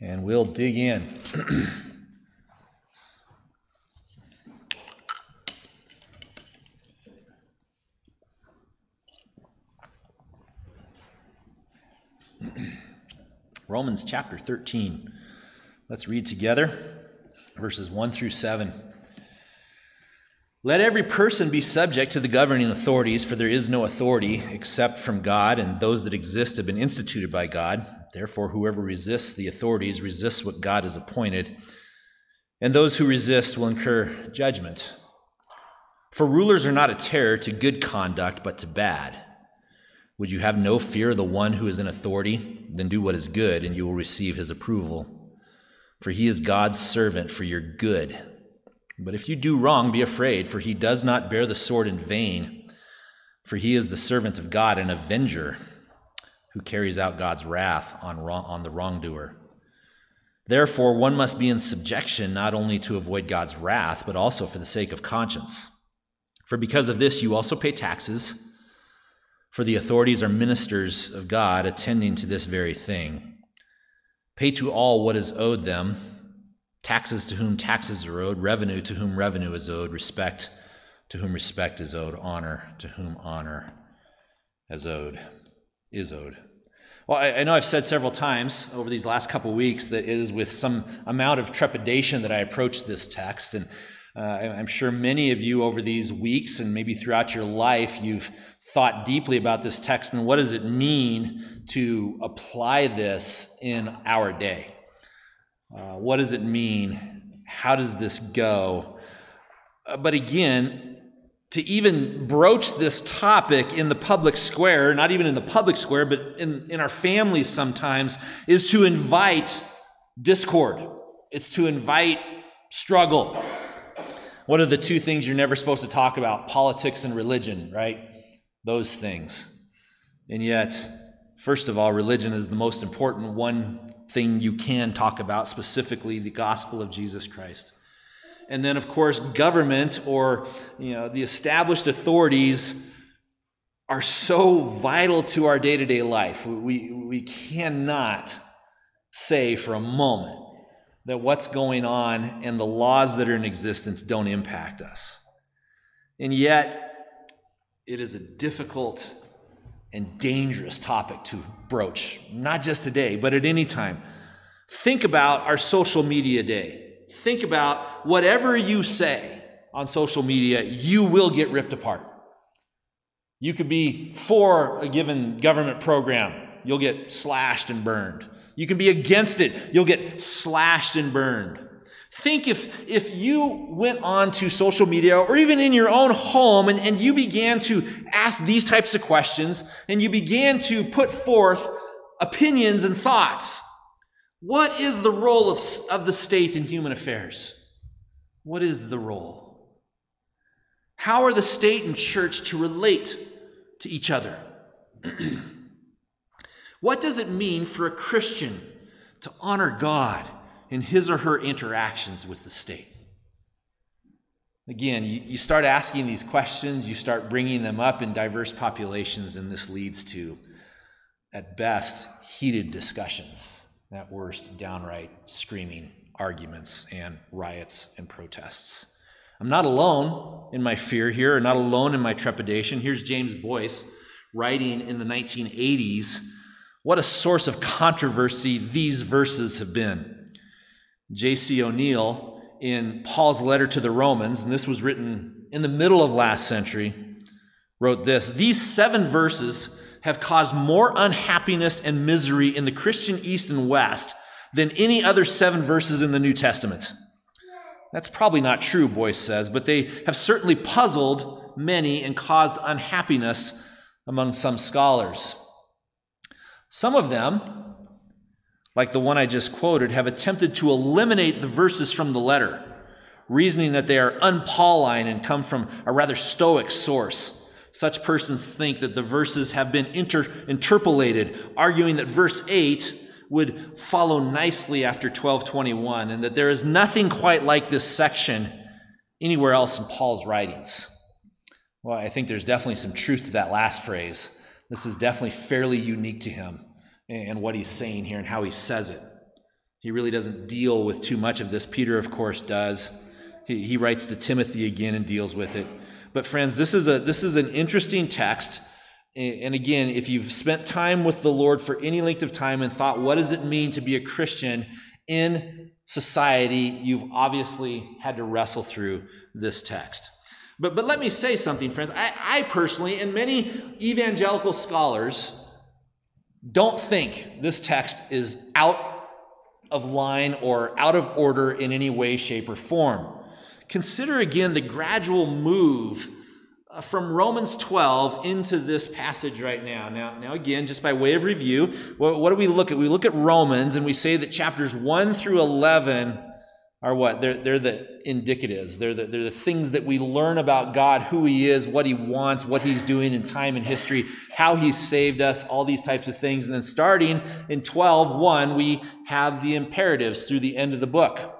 and we'll dig in. Romans chapter 13. Let's read together verses 1 through 7. Let every person be subject to the governing authorities, for there is no authority except from God, and those that exist have been instituted by God. Therefore, whoever resists the authorities resists what God has appointed, and those who resist will incur judgment. For rulers are not a terror to good conduct, but to bad. Would you have no fear of the one who is in authority? Then do what is good, and you will receive his approval. For he is God's servant for your good. But if you do wrong, be afraid, for he does not bear the sword in vain. For he is the servant of God, an avenger who carries out God's wrath on, wrong, on the wrongdoer. Therefore, one must be in subjection not only to avoid God's wrath, but also for the sake of conscience. For because of this, you also pay taxes, for the authorities are ministers of God, attending to this very thing. Pay to all what is owed them taxes to whom taxes are owed, revenue to whom revenue is owed, respect to whom respect is owed, honor to whom honor is owed is owed. Well, I, I know I've said several times over these last couple weeks that it is with some amount of trepidation that I approach this text. And uh, I'm sure many of you over these weeks and maybe throughout your life, you've thought deeply about this text and what does it mean to apply this in our day? Uh, what does it mean? How does this go? Uh, but again, to even broach this topic in the public square, not even in the public square, but in, in our families sometimes, is to invite discord. It's to invite struggle. What are the two things you're never supposed to talk about? Politics and religion, right? Those things. And yet, first of all, religion is the most important one thing you can talk about, specifically the gospel of Jesus Christ. And then, of course, government or you know, the established authorities are so vital to our day to day life. We, we cannot say for a moment that what's going on and the laws that are in existence don't impact us. And yet, it is a difficult and dangerous topic to broach, not just today, but at any time. Think about our social media day think about whatever you say on social media, you will get ripped apart. You could be for a given government program, you'll get slashed and burned. You can be against it, you'll get slashed and burned. Think if, if you went on to social media or even in your own home and, and you began to ask these types of questions and you began to put forth opinions and thoughts what is the role of, of the state in human affairs? What is the role? How are the state and church to relate to each other? what does it mean for a Christian to honor God in his or her interactions with the state? Again, you, you start asking these questions, you start bringing them up in diverse populations, and this leads to, at best, heated discussions at worst, downright screaming arguments and riots and protests. I'm not alone in my fear here, or not alone in my trepidation. Here's James Boice writing in the 1980s. What a source of controversy these verses have been. J.C. O'Neill, in Paul's letter to the Romans, and this was written in the middle of last century, wrote this These seven verses have caused more unhappiness and misery in the Christian East and West than any other seven verses in the New Testament. That's probably not true, Boice says, but they have certainly puzzled many and caused unhappiness among some scholars. Some of them, like the one I just quoted, have attempted to eliminate the verses from the letter, reasoning that they are unpauline and come from a rather stoic source. Such persons think that the verses have been inter- interpolated, arguing that verse 8 would follow nicely after 1221 and that there is nothing quite like this section anywhere else in Paul's writings. Well, I think there's definitely some truth to that last phrase. This is definitely fairly unique to him and what he's saying here and how he says it. He really doesn't deal with too much of this. Peter, of course, does. He, he writes to Timothy again and deals with it. But friends, this is a this is an interesting text. And again, if you've spent time with the Lord for any length of time and thought, what does it mean to be a Christian in society, you've obviously had to wrestle through this text. But, but let me say something, friends. I, I personally, and many evangelical scholars, don't think this text is out of line or out of order in any way, shape, or form. Consider again the gradual move uh, from Romans 12 into this passage right now. Now, now again, just by way of review, what, what do we look at? We look at Romans and we say that chapters 1 through 11 are what? They're, they're the indicatives. They're the, they're the things that we learn about God, who He is, what He wants, what He's doing in time and history, how He's saved us, all these types of things. And then starting in 12, 1, we have the imperatives through the end of the book.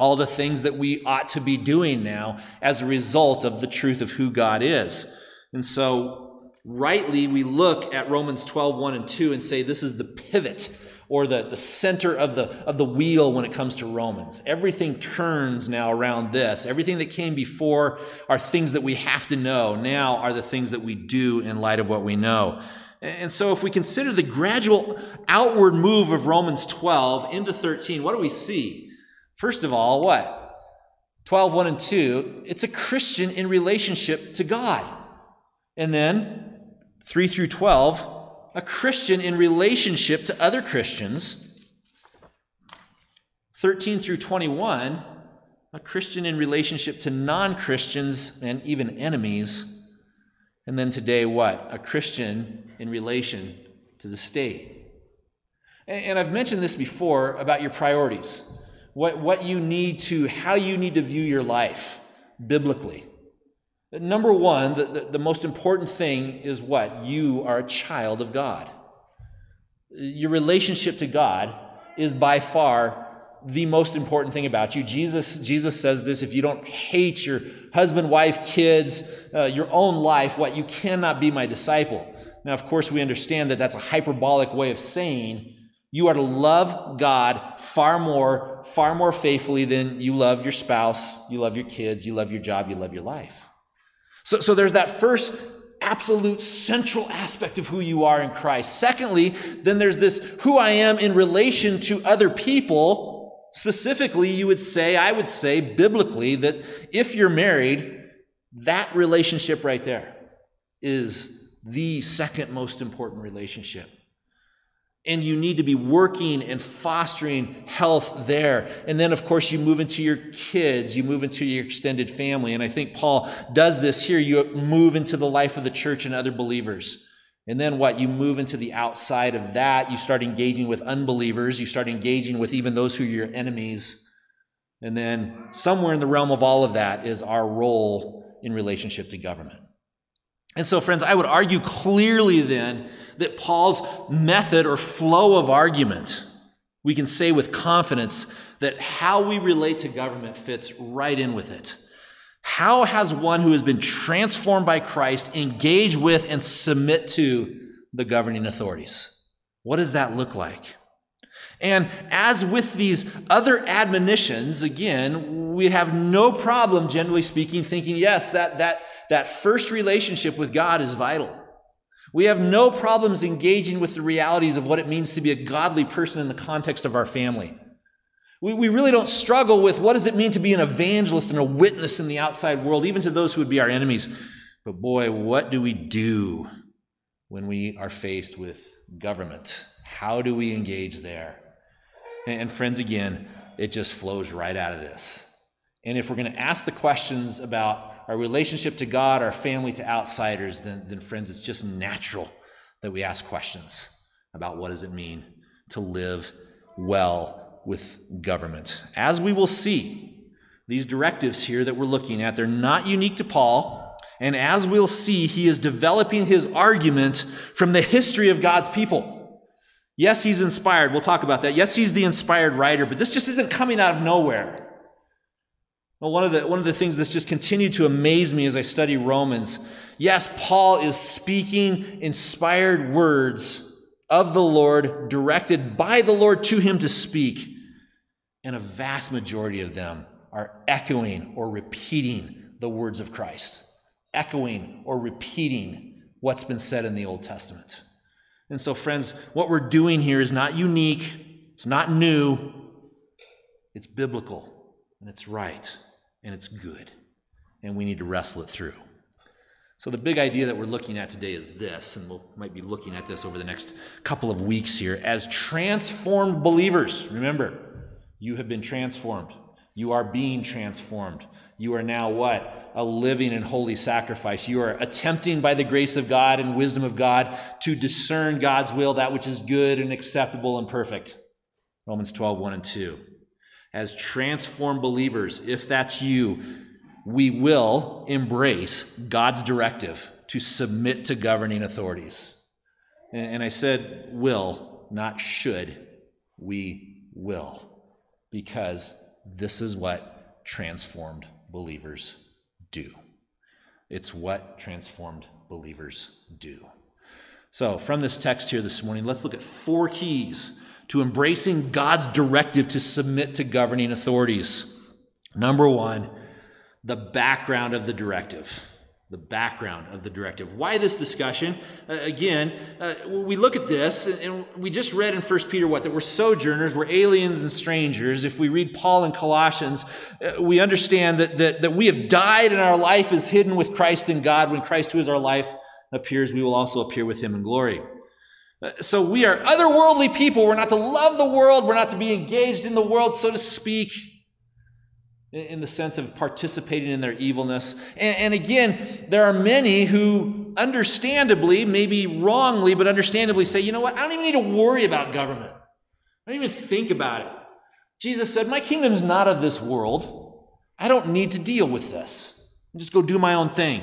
All the things that we ought to be doing now as a result of the truth of who God is. And so, rightly, we look at Romans 12, 1 and 2 and say this is the pivot or the, the center of the, of the wheel when it comes to Romans. Everything turns now around this. Everything that came before are things that we have to know. Now are the things that we do in light of what we know. And so, if we consider the gradual outward move of Romans 12 into 13, what do we see? First of all, what? 12, 1 and 2, it's a Christian in relationship to God. And then 3 through 12, a Christian in relationship to other Christians. 13 through 21, a Christian in relationship to non Christians and even enemies. And then today, what? A Christian in relation to the state. And I've mentioned this before about your priorities. What, what you need to, how you need to view your life biblically. Number one, the, the, the, most important thing is what? You are a child of God. Your relationship to God is by far the most important thing about you. Jesus, Jesus says this if you don't hate your husband, wife, kids, uh, your own life, what? You cannot be my disciple. Now, of course, we understand that that's a hyperbolic way of saying you are to love God far more, far more faithfully than you love your spouse, you love your kids, you love your job, you love your life. So, so there's that first absolute central aspect of who you are in Christ. Secondly, then there's this who I am in relation to other people. Specifically, you would say, I would say biblically, that if you're married, that relationship right there is the second most important relationship. And you need to be working and fostering health there. And then, of course, you move into your kids, you move into your extended family. And I think Paul does this here. You move into the life of the church and other believers. And then what? You move into the outside of that. You start engaging with unbelievers. You start engaging with even those who are your enemies. And then, somewhere in the realm of all of that is our role in relationship to government. And so, friends, I would argue clearly then that Paul's method or flow of argument, we can say with confidence that how we relate to government fits right in with it. How has one who has been transformed by Christ engage with and submit to the governing authorities? What does that look like? And as with these other admonitions, again, we have no problem, generally speaking, thinking, yes, that, that, that first relationship with God is vital. We have no problems engaging with the realities of what it means to be a godly person in the context of our family. We, we really don't struggle with what does it mean to be an evangelist and a witness in the outside world, even to those who would be our enemies. But boy, what do we do when we are faced with government? How do we engage there? And, and friends, again, it just flows right out of this. And if we're going to ask the questions about our relationship to God, our family, to outsiders, then, then friends, it's just natural that we ask questions about what does it mean to live well with government. As we will see, these directives here that we're looking at, they're not unique to Paul. And as we'll see, he is developing his argument from the history of God's people. Yes, he's inspired. We'll talk about that. Yes, he's the inspired writer, but this just isn't coming out of nowhere. Well, one of the, one of the things that's just continued to amaze me as I study Romans, yes, Paul is speaking inspired words of the Lord, directed by the Lord to him to speak. And a vast majority of them are echoing or repeating the words of Christ, echoing or repeating what's been said in the Old Testament. And so, friends, what we're doing here is not unique, it's not new, it's biblical, and it's right, and it's good. And we need to wrestle it through. So, the big idea that we're looking at today is this, and we we'll, might be looking at this over the next couple of weeks here. As transformed believers, remember, you have been transformed. You are being transformed. You are now what? A living and holy sacrifice. You are attempting by the grace of God and wisdom of God to discern God's will, that which is good and acceptable and perfect. Romans 12, 1 and 2. As transformed believers, if that's you, we will embrace God's directive to submit to governing authorities. And I said will, not should. We will. Because this is what transformed believers do. It's what transformed believers do. So, from this text here this morning, let's look at four keys to embracing God's directive to submit to governing authorities. Number one, the background of the directive the background of the directive. Why this discussion? Uh, again, uh, we look at this, and we just read in 1 Peter what? That we're sojourners, we're aliens and strangers. If we read Paul in Colossians, uh, we understand that, that, that we have died and our life is hidden with Christ in God. When Christ, who is our life, appears, we will also appear with him in glory. Uh, so we are otherworldly people. We're not to love the world, we're not to be engaged in the world, so to speak in the sense of participating in their evilness. And, again, there are many who understandably, maybe wrongly, but understandably say, you know what, I don't even need to worry about government. I don't even think about it. Jesus said, My kingdom is not of this world. I don't need to deal with this. just go do my own thing.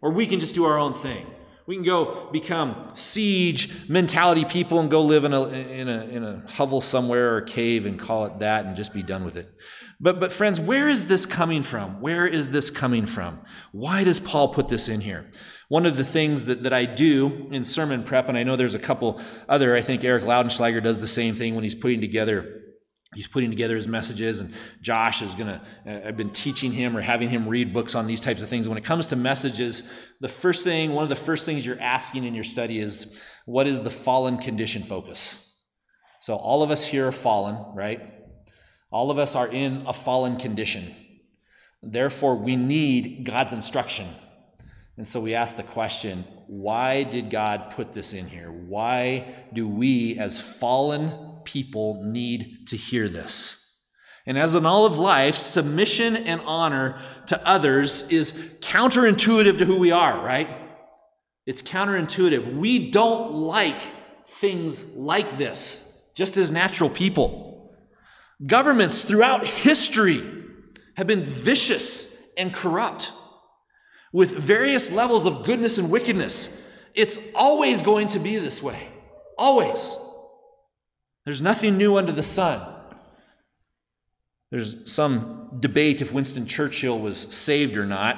Or we can just do our own thing. We can go become siege mentality people and go live in a, in a, in a hovel somewhere or a cave and call it that and just be done with it. But, but friends, where is this coming from? Where is this coming from? Why does Paul put this in here? One of the things that, that I do in sermon prep, and I know there's a couple other, I think Eric Laudenschlager does the same thing when he's putting together he's putting together his messages and josh is going to uh, i've been teaching him or having him read books on these types of things when it comes to messages the first thing one of the first things you're asking in your study is what is the fallen condition focus so all of us here are fallen right all of us are in a fallen condition. Therefore, we need God's instruction. And so we ask the question why did God put this in here? Why do we, as fallen people, need to hear this? And as in all of life, submission and honor to others is counterintuitive to who we are, right? It's counterintuitive. We don't like things like this, just as natural people. Governments throughout history have been vicious and corrupt with various levels of goodness and wickedness. It's always going to be this way. Always. There's nothing new under the sun. There's some debate if Winston Churchill was saved or not,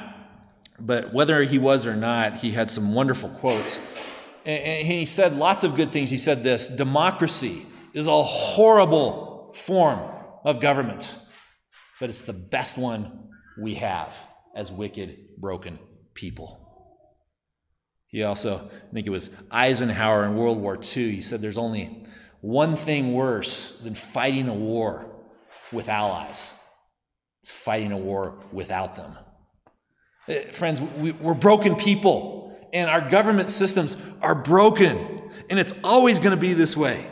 but whether he was or not, he had some wonderful quotes. And he said lots of good things. He said this democracy is a horrible form of government, but it's the best one we have as wicked, broken people. He also, I think it was Eisenhower in World War II, he said there's only one thing worse than fighting a war with allies it's fighting a war without them. Eh, friends, we, we're broken people, and our government systems are broken, and it's always going to be this way.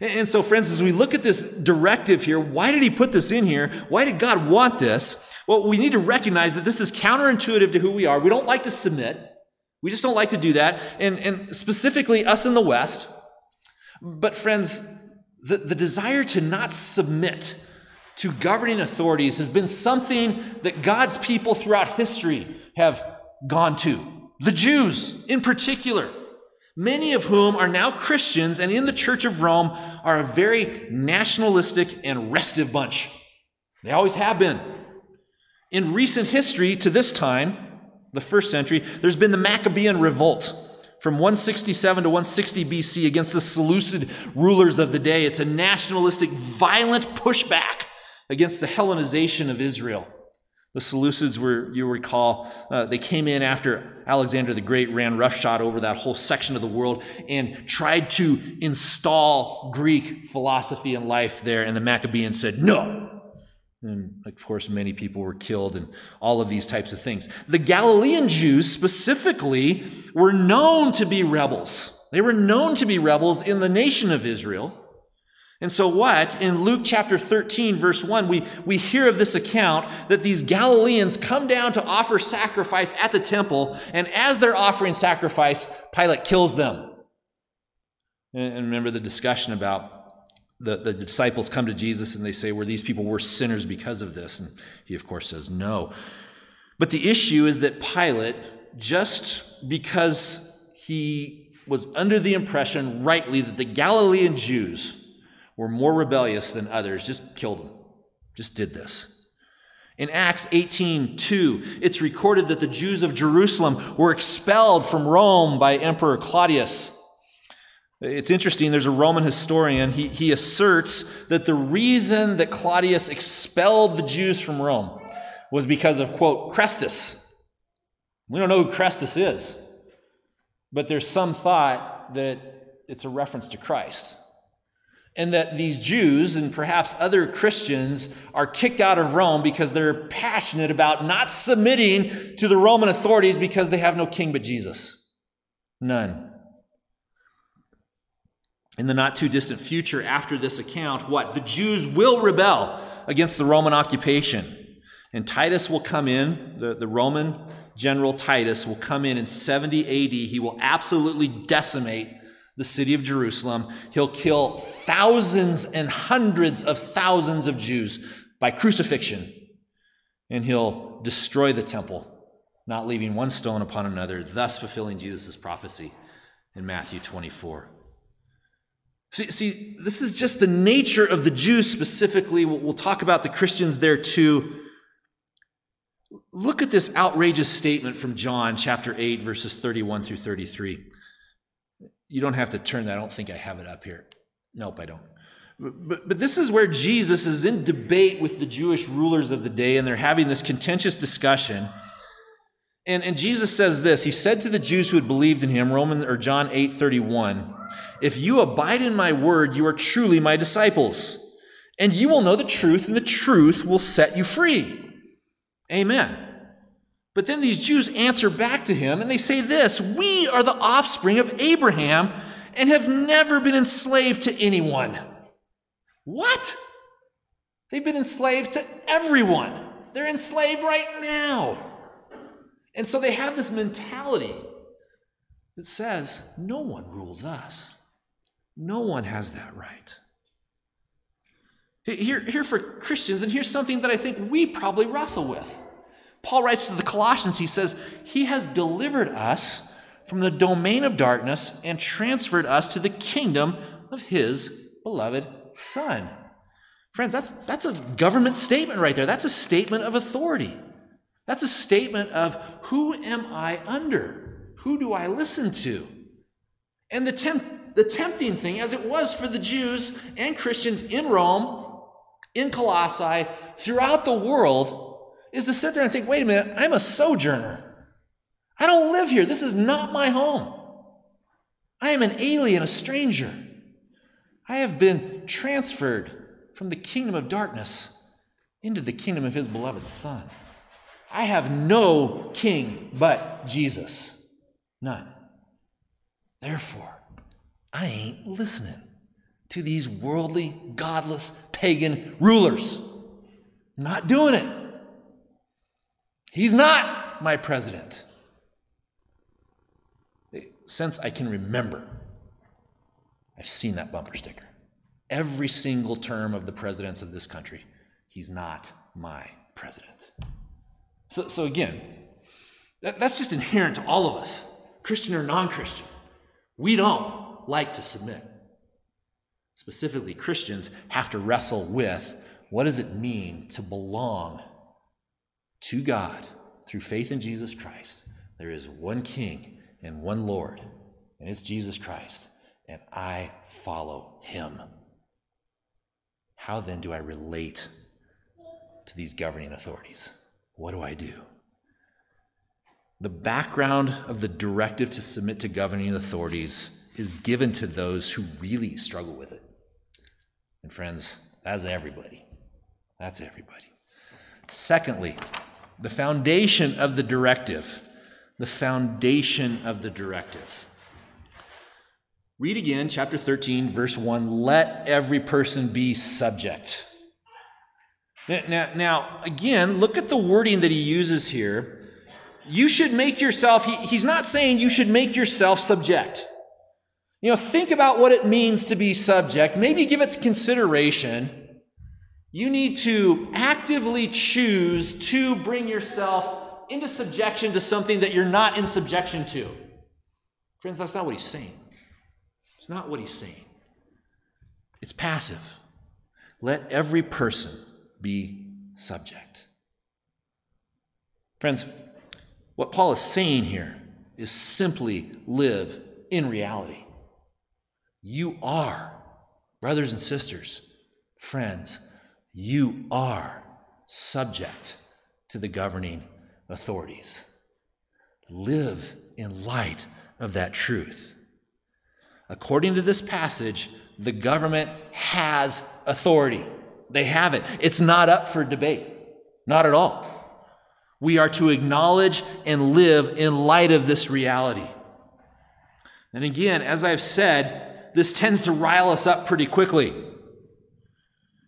And so, friends, as we look at this directive here, why did he put this in here? Why did God want this? Well, we need to recognize that this is counterintuitive to who we are. We don't like to submit. We just don't like to do that. And, and specifically, us in the West. But, friends, the, the desire to not submit to governing authorities has been something that God's people throughout history have gone to. The Jews, in particular many of whom are now Christians and in the Church of Rome are a very nationalistic and restive bunch. They always have been. In recent history to this time, the first century, there's been the Maccabean revolt from 167 to 160 BC against the Seleucid rulers of the day. It's a nationalistic, violent pushback against the Hellenization of Israel. The Seleucids were, you recall, uh, they came in after Alexander the Great ran roughshod over that whole section of the world and tried to install Greek philosophy and life there. And the Maccabeans said, no. And of course, many people were killed and all of these types of things. The Galilean Jews specifically were known to be rebels. They were known to be rebels in the nation of Israel. And so, what? In Luke chapter 13, verse 1, we, we hear of this account that these Galileans come down to offer sacrifice at the temple, and as they're offering sacrifice, Pilate kills them. And remember the discussion about the, the disciples come to Jesus and they say, Were these people worse sinners because of this? And he, of course, says, No. But the issue is that Pilate, just because he was under the impression, rightly, that the Galilean Jews were more rebellious than others, just killed them, just did this. In Acts 18:2, it's recorded that the Jews of Jerusalem were expelled from Rome by Emperor Claudius. It's interesting, there's a Roman historian, he, he asserts that the reason that Claudius expelled the Jews from Rome was because of, quote, Chrestus. We don't know who Chrestus is, but there's some thought that it's a reference to Christ and that these Jews and perhaps other Christians are kicked out of Rome because they're passionate about not submitting to the Roman authorities because they have no king but Jesus. None. In the not too distant future, after this account, what? The Jews will rebel against the Roman occupation. And Titus will come in, the, the Roman general Titus will come in in 70 AD. He will absolutely decimate the city of Jerusalem. He'll kill thousands and hundreds of thousands of Jews by crucifixion. And he'll destroy the temple, not leaving one stone upon another, thus fulfilling Jesus' prophecy in Matthew 24. See, see, this is just the nature of the Jews specifically. We'll, talk about the Christians there too. Look at this outrageous statement from John chapter 8, verses 31 through 33. You don't have to turn that. I don't think I have it up here. Nope, I don't. But, but this is where Jesus is in debate with the Jewish rulers of the day, and they're having this contentious discussion. And, and Jesus says this He said to the Jews who had believed in him, Roman or John 8 31, If you abide in my word, you are truly my disciples, and you will know the truth, and the truth will set you free. Amen. But then these Jews answer back to him and they say this We are the offspring of Abraham and have never been enslaved to anyone. What? They've been enslaved to everyone. They're enslaved right now. And so they have this mentality that says, no one rules us. No one has that right. Here, here for Christians, and here's something that I think we probably wrestle with. Paul writes to the Colossians, he says, He has delivered us from the domain of darkness and transferred us to the kingdom of His beloved Son. Friends, that's, that's a government statement right there. That's a statement of authority. That's a statement of who am I under? Who do I listen to? And the, temp- the tempting thing, as it was for the Jews and Christians in Rome, in Colossae, throughout the world, is to sit there and think, wait a minute, I'm a sojourner. I don't live here. This is not my home. I am an alien, a stranger. I have been transferred from the kingdom of darkness into the kingdom of his beloved Son. I have no king but Jesus. None. Therefore, I ain't listening to these worldly, godless, pagan rulers. Not doing it. He's not my president. Since I can remember, I've seen that bumper sticker. Every single term of the presidents of this country, he's not my president. So, so again, that, that's just inherent to all of us, Christian or non Christian. We don't like to submit. Specifically, Christians have to wrestle with what does it mean to belong to God through faith in Jesus Christ, there is one King and one Lord, and it's Jesus Christ, and I follow him. How then do I relate to these governing authorities. What do I do? The background of the directive to submit to governing authorities is given to those who really struggle with it. And friends, that's everybody. That's everybody. Secondly, the foundation of the directive. The foundation of the directive. Read again, chapter 13, verse 1. Let every person be subject. Now, now, again, look at the wording that he uses here. You should make yourself, he, he's not saying you should make yourself subject. You know, think about what it means to be subject. Maybe give it consideration. You need to actively choose to bring yourself into subjection to something that you're not in subjection to. Friends, that's not what he's saying. It's not what he's saying. It's passive. Let every person be subject. Friends, what Paul is saying here is simply live in reality. You are, brothers and sisters, friends, you are subject to the governing authorities. Live in light of that truth. According to this passage, the government has authority. They have it. It's not up for debate. Not at all. We are to acknowledge and live in light of this reality. And again, as I've said, this tends to rile us up pretty quickly.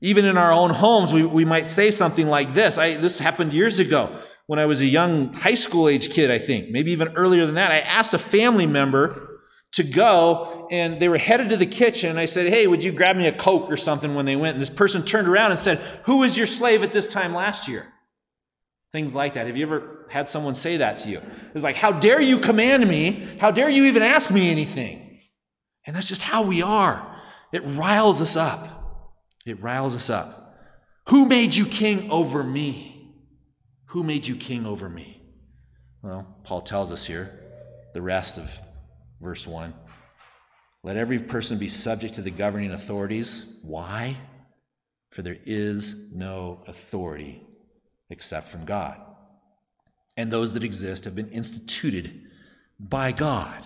Even in our own homes, we, we might say something like this. I, this happened years ago when I was a young high school age kid, I think, maybe even earlier than that. I asked a family member to go and they were headed to the kitchen. I said, Hey, would you grab me a Coke or something when they went? And this person turned around and said, Who was your slave at this time last year? Things like that. Have you ever had someone say that to you? It's like, How dare you command me? How dare you even ask me anything? And that's just how we are. It riles us up. It riles us up. Who made you king over me? Who made you king over me? Well, Paul tells us here the rest of verse 1. Let every person be subject to the governing authorities. Why? For there is no authority except from God. And those that exist have been instituted by God.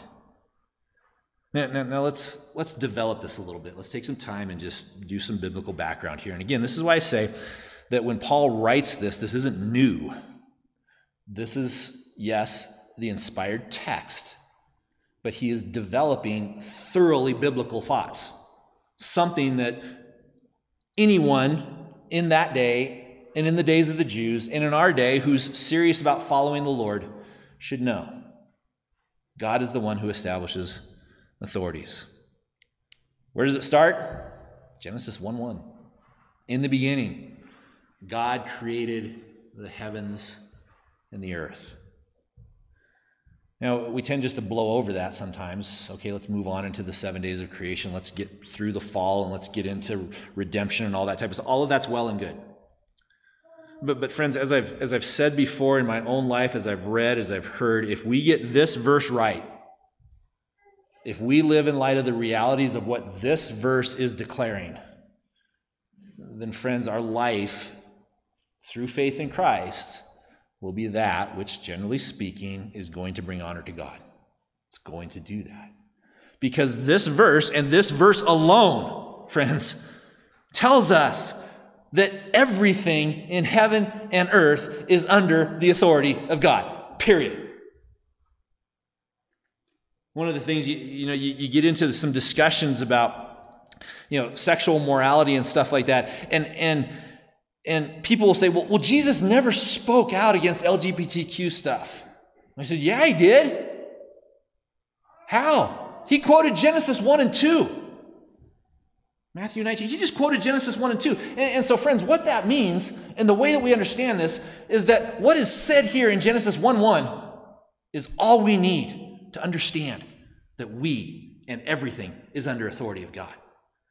Now, now, now, let's, let's develop this a little bit. Let's take some time and just do some biblical background here. And again, this is why I say that when Paul writes this, this isn't new. This is, yes, the inspired text but he is developing thoroughly biblical thoughts. Something that anyone in that day and in the days of the Jews and in our day who's serious about following the Lord should know. God is the one who establishes authorities. Where does it start? Genesis 1 1. In the beginning, God created the heavens and the earth. Now, we tend just to blow over that sometimes. Okay, let's move on into the seven days of creation. Let's get through the fall and let's get into redemption and all that type of stuff. All of that's well and good. But, but friends, as I've, as I've said before in my own life, as I've read, as I've heard, if we get this verse right, if we live in light of the realities of what this verse is declaring, then, friends, our life through faith in Christ will be that which, generally speaking, is going to bring honor to God. It's going to do that. Because this verse and this verse alone, friends, tells us that everything in heaven and earth is under the authority of God. Period. One of the things you, you know you, you get into some discussions about you know sexual morality and stuff like that, and and and people will say, well, well, Jesus never spoke out against LGBTQ stuff. I said, yeah, he did. How? He quoted Genesis 1 and 2. Matthew 19, he just quoted Genesis 1 and 2. And, and, so, friends, what that means, and the way that we understand this, is that what is said here in Genesis 1 1 is all we need to understand that we and everything is under authority of God.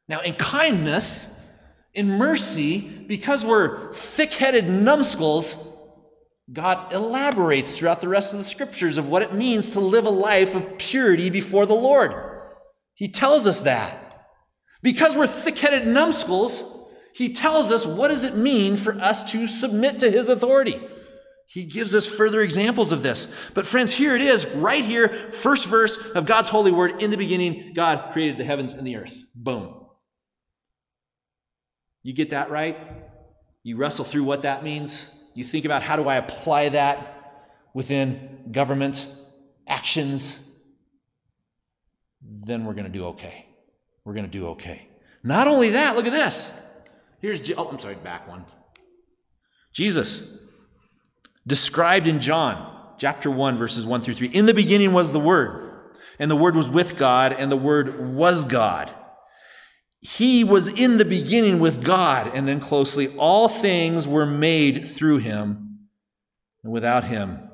Now, in kindness, in mercy, because we're thick headed numbskulls, God elaborates throughout the rest of the scriptures of what it means to live a life of purity before the Lord. He tells us that. Because we're thick headed numbskulls, He tells us what does it mean for us to submit to his authority. He gives us further examples of this. But friends, here it is, right here, first verse of God's holy word. In the beginning, God created the heavens and the earth. Boom. You get that right? You wrestle through what that means. You think about how do I apply that within government actions. Then we're going to do okay. We're going to do okay. Not only that, look at this. Here's, oh, I'm sorry, back one. Jesus, described in John chapter 1, verses 1 through 3. In the beginning was the Word, and the Word was with God, and the Word was God. He was in the beginning with God, and then closely, all things were made through him, and without him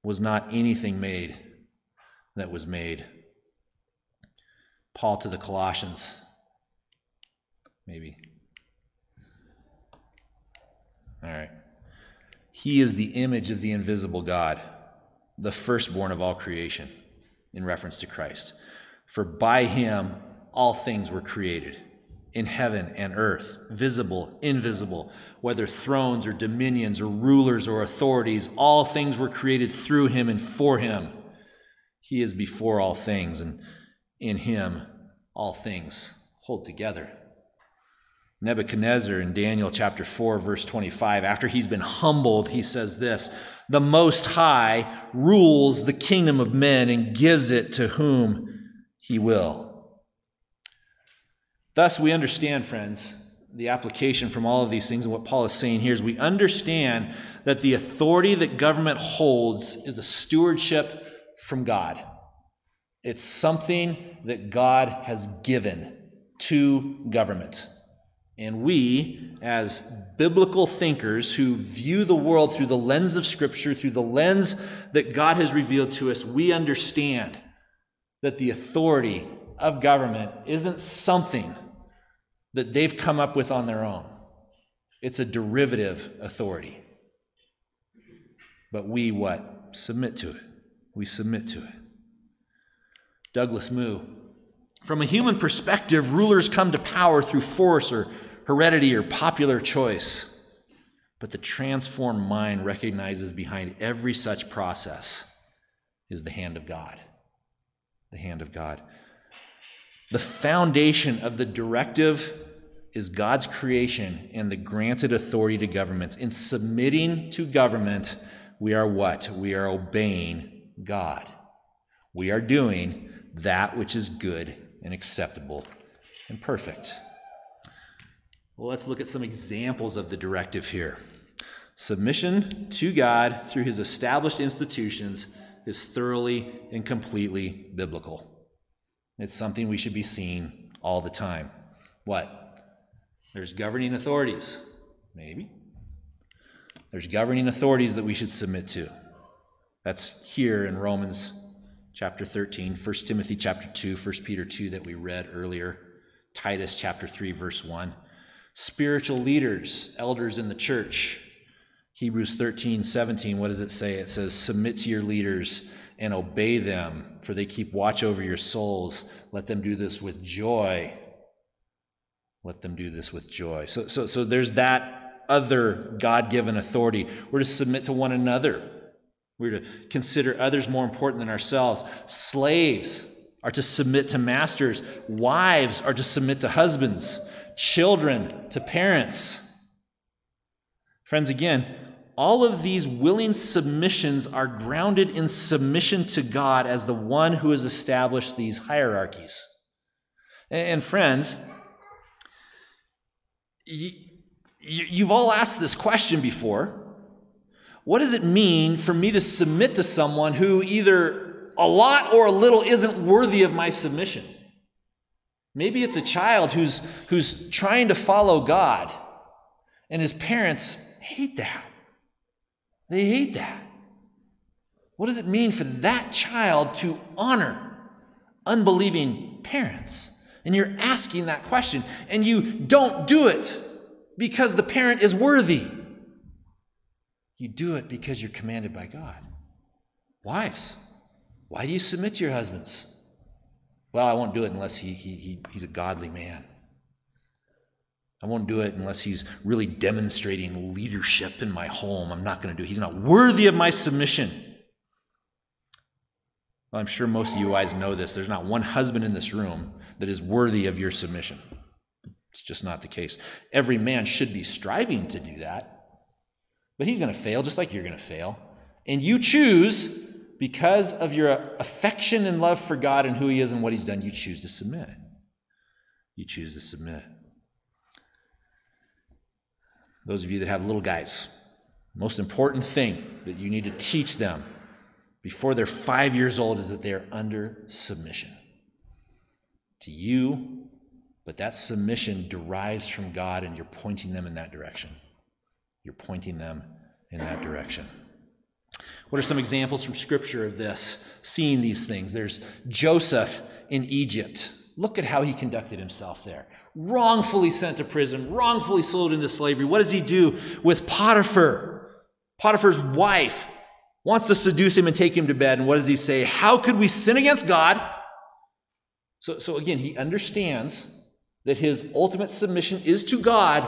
was not anything made that was made. Paul to the Colossians, maybe. All right. He is the image of the invisible God, the firstborn of all creation, in reference to Christ. For by him all things were created in heaven and earth, visible, invisible, whether thrones or dominions or rulers or authorities, all things were created through him and for him. He is before all things, and in him all things hold together. Nebuchadnezzar in Daniel chapter 4, verse 25, after he's been humbled, he says this The Most High rules the kingdom of men and gives it to whom he will. Thus, we understand, friends, the application from all of these things and what Paul is saying here is we understand that the authority that government holds is a stewardship from God. It's something that God has given to government. And we, as biblical thinkers who view the world through the lens of Scripture, through the lens that God has revealed to us, we understand that the authority of government isn't something that they've come up with on their own, it's a derivative authority. But we what? Submit to it. We submit to it. Douglas Moo. From a human perspective, rulers come to power through force or heredity or popular choice. But the transformed mind recognizes behind every such process is the hand of God. The hand of God. The foundation of the directive is God's creation and the granted authority to governments. In submitting to government, we are what? We are obeying God. We are doing that which is good and acceptable and perfect. Well, let's look at some examples of the directive here. Submission to God through his established institutions is thoroughly and completely biblical. It's something we should be seeing all the time. What? There's governing authorities. Maybe. There's governing authorities that we should submit to. That's here in Romans chapter 13, 1 Timothy chapter 2, 1 Peter 2 that we read earlier, Titus chapter 3, verse 1 spiritual leaders, elders in the church. Hebrews 13, 17, what does it say? It says, Submit to your leaders and obey them, for they keep watch over your souls. Let them do this with joy. Let them do this with joy. So, so, so there's that other God given authority. We're to submit to one another. We're to consider others more important than ourselves. Slaves are to submit to masters. Wives are to submit to husbands children to parents. Friends, again, all of these willing submissions are grounded in submission to God as the one who has established these hierarchies. And, friends, you've all asked this question before. What does it mean for me to submit to someone who either a lot or a little isn't worthy of my submission? Maybe it's a child who's, who's trying to follow God, and his parents hate that. They hate that. What does it mean for that child to honor unbelieving parents? And you're asking that question, and you don't do it because the parent is worthy. You do it because you're commanded by God. Wives, why do you submit to your husbands? Well, I won't do it unless he, he, he, he's a godly man. I won't do it unless he's really demonstrating leadership in my home. I'm not going to do it. He's not worthy of my submission. Well, I'm sure most of you guys know this. There's not one husband in this room that is worthy of your submission. It's just not the case. Every man should be striving to do that, but he's going to fail just like you're going to fail. And you choose, because of your affection and love for God and who He is and what He's done, you choose to submit. You choose to submit. Those of you that have little guys, most important thing that you need to teach them before they're five years old is that they are under submission to you, but that submission derives from God and you're pointing them in that direction. You're pointing them in that direction. What are some examples from Scripture of this, seeing these things? There's Joseph in Egypt. Look at how he conducted himself there wrongfully sent to prison, wrongfully sold into slavery. What does he do with Potiphar? Potiphar's wife wants to seduce him and take him to bed. And what does he say? How could we sin against God? So, so again, he understands that his ultimate submission is to God.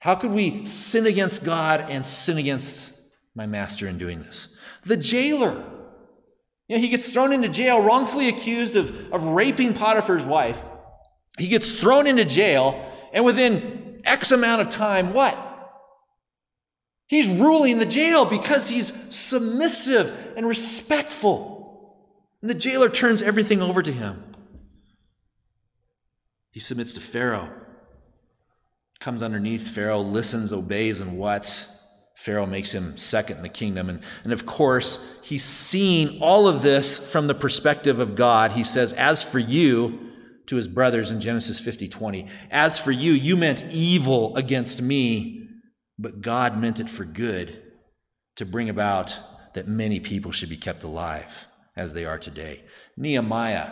How could we sin against God and sin against my master in doing this? The jailer. You know, he gets thrown into jail, wrongfully accused of, of raping Potiphar's wife. He gets thrown into jail, and within X amount of time, what? He's ruling the jail because he's submissive and respectful. And the jailer turns everything over to him. He submits to Pharaoh, comes underneath Pharaoh, listens, obeys, and what's? Pharaoh makes him second in the kingdom. And, and of course, he's seeing all of this from the perspective of God. He says, As for you, to his brothers in Genesis 50 20. As for you, you meant evil against me, but God meant it for good to bring about that many people should be kept alive as they are today. Nehemiah,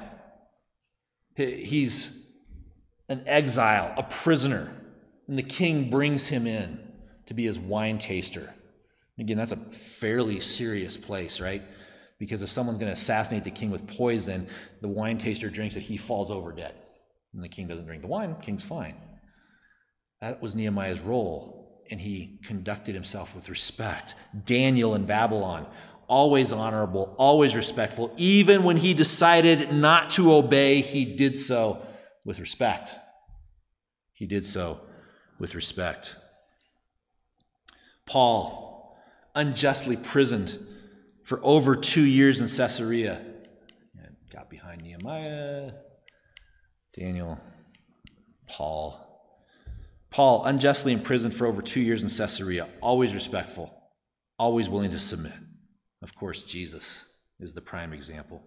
he's an exile, a prisoner, and the king brings him in to be his wine taster. Again, that's a fairly serious place, right? Because if someone's going to assassinate the king with poison, the wine taster drinks it, he falls over dead. And the king doesn't drink the wine, king's fine. That was Nehemiah's role, and he conducted himself with respect. Daniel in Babylon, always honorable, always respectful. Even when he decided not to obey, he did so with respect. He did so with respect. Paul, unjustly prisoned for over two years in Caesarea. Got behind Nehemiah, Daniel, Paul. Paul, unjustly imprisoned for over two years in Caesarea, always respectful, always willing to submit. Of course, Jesus is the prime example.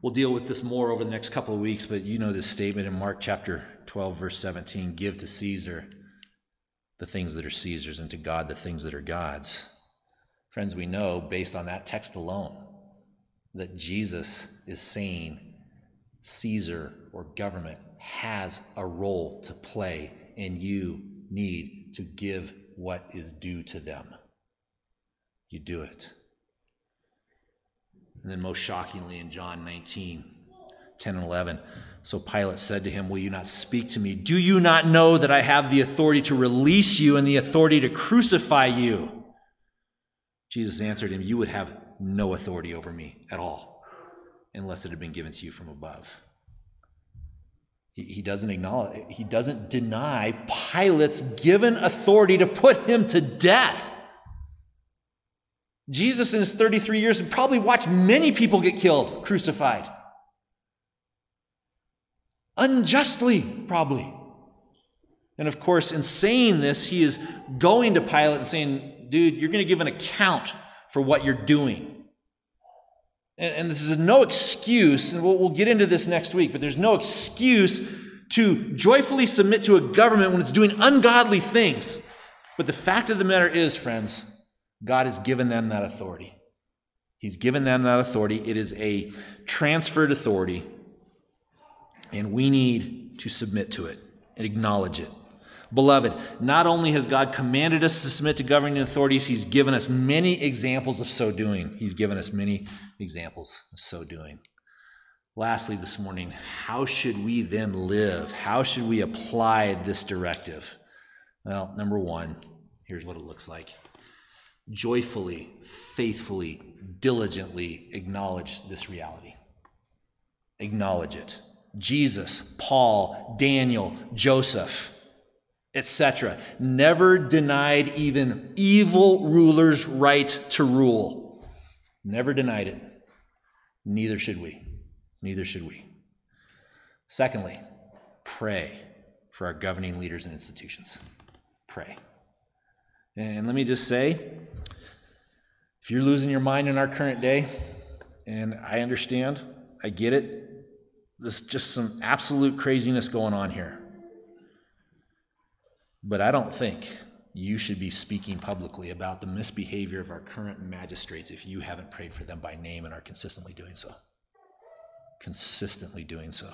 We'll deal with this more over the next couple of weeks, but you know this statement in Mark chapter 12, verse 17 give to Caesar the things that are Caesar's, and to God the things that are God's. Friends, we know based on that text alone that Jesus is saying Caesar or government has a role to play, and you need to give what is due to them. You do it. And then, most shockingly, in John 19 10 and 11, so Pilate said to him, Will you not speak to me? Do you not know that I have the authority to release you and the authority to crucify you? Jesus answered him, You would have no authority over me at all unless it had been given to you from above. He, he doesn't acknowledge, he doesn't deny Pilate's given authority to put him to death. Jesus, in his 33 years, probably watched many people get killed, crucified. Unjustly, probably. And of course, in saying this, he is going to Pilate and saying, dude, you're going to give an account for what you're doing. And, and this is no excuse, and we'll, we'll get into this next week, but there's no excuse to joyfully submit to a government when it's doing ungodly things. But the fact of the matter is, friends, God has given them that authority. He's given them that authority. It is a transferred authority, and we need to submit to it and acknowledge it. Beloved, not only has God commanded us to submit to governing authorities, He's given us many examples of so doing. He's given us many examples of so doing. Lastly, this morning, how should we then live? How should we apply this directive? Well, number one, here's what it looks like joyfully, faithfully, diligently acknowledge this reality. Acknowledge it. Jesus, Paul, Daniel, Joseph, etc., never denied even evil rulers' right to rule. Never denied it. Neither should we. Neither should we. Secondly, pray for our governing leaders and institutions. Pray. And let me just say if you're losing your mind in our current day, and I understand, I get it, there's just some absolute craziness going on here. But I don't think you should be speaking publicly about the misbehavior of our current magistrates if you haven't prayed for them by name and are consistently doing so. Consistently doing so.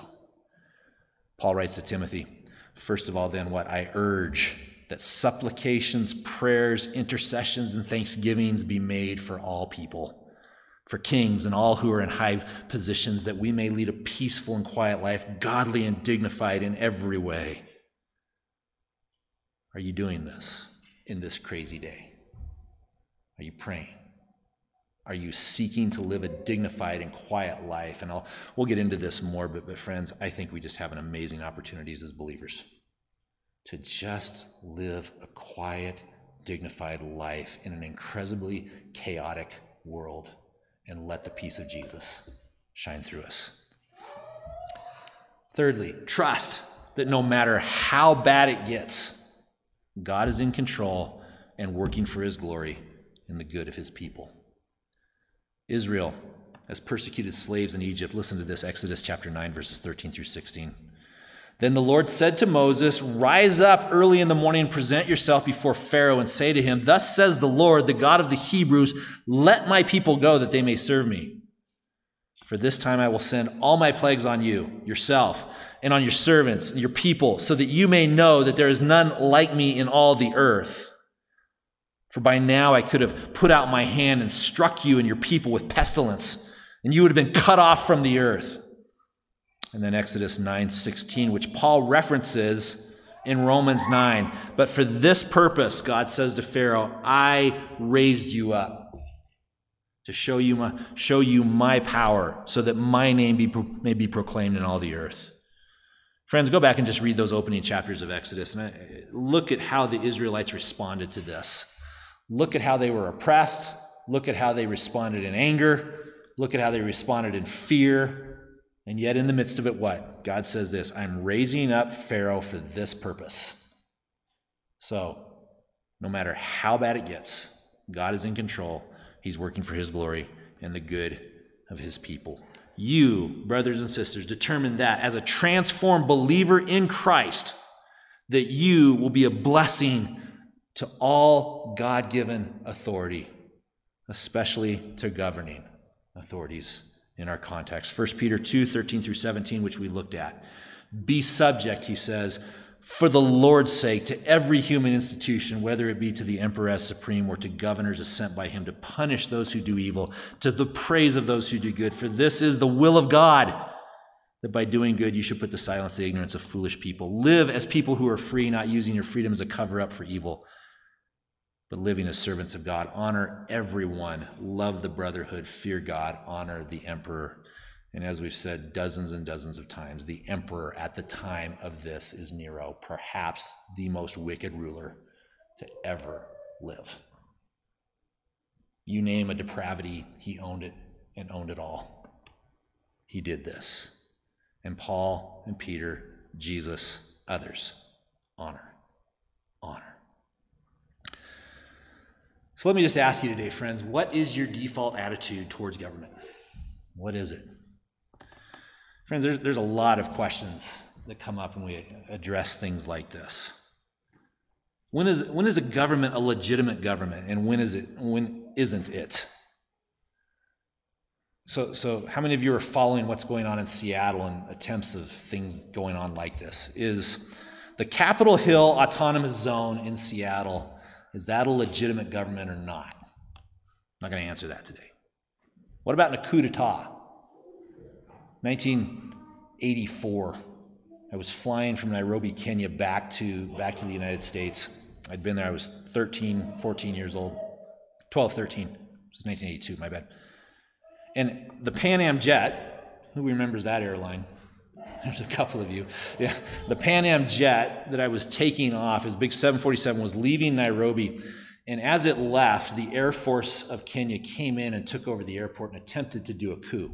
Paul writes to Timothy, first of all, then, what I urge that supplications, prayers, intercessions, and thanksgivings be made for all people, for kings and all who are in high positions, that we may lead a peaceful and quiet life, godly and dignified in every way. Are you doing this in this crazy day? Are you praying? Are you seeking to live a dignified and quiet life? And I'll, we'll get into this more, but, but friends, I think we just have an amazing opportunities as believers to just live a quiet, dignified life in an incredibly chaotic world and let the peace of Jesus shine through us. Thirdly, trust that no matter how bad it gets, God is in control and working for his glory and the good of his people. Israel, as persecuted slaves in Egypt, listen to this Exodus chapter 9, verses 13 through 16. Then the Lord said to Moses, Rise up early in the morning and present yourself before Pharaoh and say to him, Thus says the Lord, the God of the Hebrews, let my people go that they may serve me. For this time I will send all my plagues on you, yourself, and on your servants and your people, so that you may know that there is none like me in all the earth. For by now I could have put out my hand and struck you and your people with pestilence, and you would have been cut off from the earth and then Exodus 9:16, which Paul references in Romans 9. But for this purpose, God says to Pharaoh, I raised you up to show you my, show you my power so that my name be, may be proclaimed in all the earth. Friends, go back and just read those opening chapters of Exodus and uh, look at how the Israelites responded to this. Look at how they were oppressed. Look at how they responded in anger. Look at how they responded in fear. And yet, in the midst of it, what? God says this I'm raising up Pharaoh for this purpose. So, no matter how bad it gets, God is in control. He's working for his glory and the good of his people. You, brothers and sisters, determine that as a transformed believer in Christ, that you will be a blessing to all God given authority, especially to governing authorities in our context. 1 Peter 2 13 through 17, which we looked at. Be subject, he says, for the Lord's sake, to every human institution, whether it be to the emperor as supreme or to governors as sent by him to punish those who do evil, to the praise of those who do good. For this is the will of God, that by doing good you should put to silence the ignorance of foolish people. Live as people who are free, not using your freedom as a cover up for evil but living as servants of God. Honor everyone, love the brotherhood, fear God, honor the emperor. And as we've said dozens and dozens of times, the emperor at the time of this is Nero, perhaps the most wicked ruler to ever live. You name a depravity, he owned it and owned it all. He did this. And Paul and Peter, Jesus, others, honor, honor. So let me just ask you today, friends, what is your default attitude towards government? What is it? Friends, there's, there's a lot of questions that come up when we address things like this. When is, when is a government a legitimate government and when is it when isn't it? So, so how many of you are following what's going on in Seattle and attempts of things going on like this? Is the Capitol Hill Autonomous Zone in Seattle is that a legitimate government or not? I'm not going to answer that today. What about in a coup d'etat? 1984. I was flying from Nairobi, Kenya, back to back to the United States. I'd been there. I was 13, 14 years old, 12, 13. This was 1982. My bad. And the Pan Am jet. Who remembers that airline? There's a couple of you. Yeah, the Pan Am jet that I was taking off, his big 747, was leaving Nairobi. And as it left, the Air Force of Kenya came in and took over the airport and attempted to do a coup.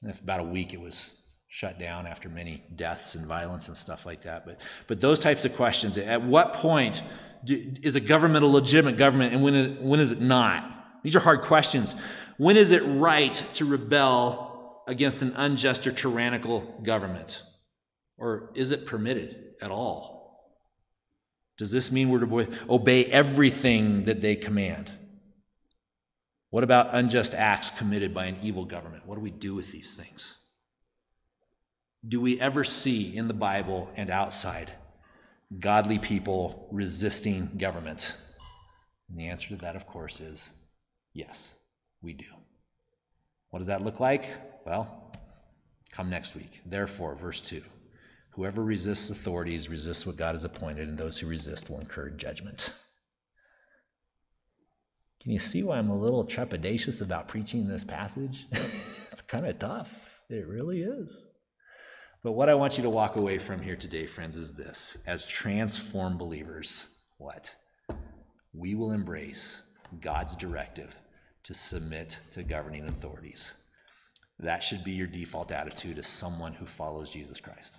And after about a week, it was shut down after many deaths and violence and stuff like that. But, but those types of questions at what point do, is a government a legitimate government and when is, when is it not? These are hard questions. When is it right to rebel against an unjust or tyrannical government? Or is it permitted at all? Does this mean we're to obey everything that they command? What about unjust acts committed by an evil government? What do we do with these things? do we ever see in the Bible and outside godly people resisting government? And the answer to that, of course, is yes, we do. What does that look like? Well, come next week. Therefore, verse 2 whoever resists authorities resists what God has appointed, and those who resist will incur judgment. Can you see why I'm a little trepidatious about preaching this passage? it's kind of tough. It really is. But what I want you to walk away from here today, friends, is this. As transformed believers, what? We will embrace God's directive to submit to governing authorities. That should be your default attitude as someone who follows Jesus Christ.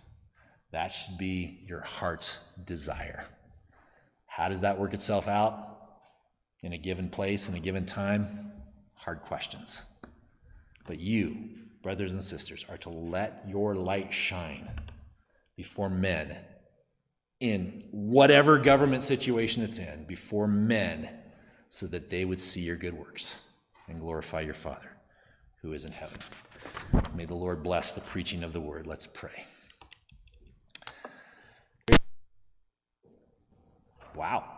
That should be your heart's desire. How does that work itself out in a given place, in a given time? Hard questions. But you, brothers and sisters, are to let your light shine before men in whatever government situation it's in, before men, so that they would see your good works and glorify your Father who is in heaven. May the Lord bless the preaching of the word. Let's pray. Wow.